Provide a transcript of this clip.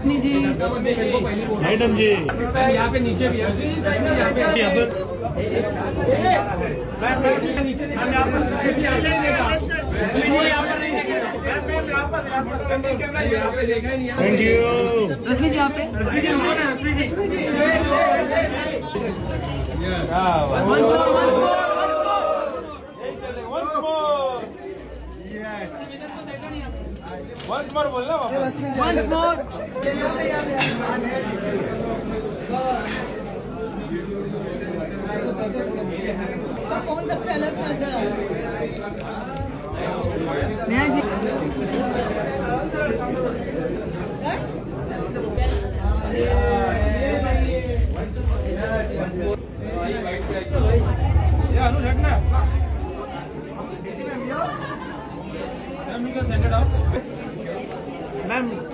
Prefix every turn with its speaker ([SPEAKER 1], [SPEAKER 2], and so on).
[SPEAKER 1] रश्मि जी।
[SPEAKER 2] Madam जी।
[SPEAKER 3] यहाँ पे नीचे भी है यहाँ पे?
[SPEAKER 2] यहाँ पर
[SPEAKER 3] नीचे यहाँ पर यहाँ पर नहीं देखेगा यहाँ पे देखा ही नहीं
[SPEAKER 2] थैंक यू
[SPEAKER 1] रश्मि जी यहाँ पे more, once more.
[SPEAKER 3] बोलना
[SPEAKER 1] Once more.
[SPEAKER 4] फ़ोन सबसे अलग साधा
[SPEAKER 1] जी
[SPEAKER 3] अनु हटना Ma'am, you can send it
[SPEAKER 2] out.
[SPEAKER 3] Ma'am.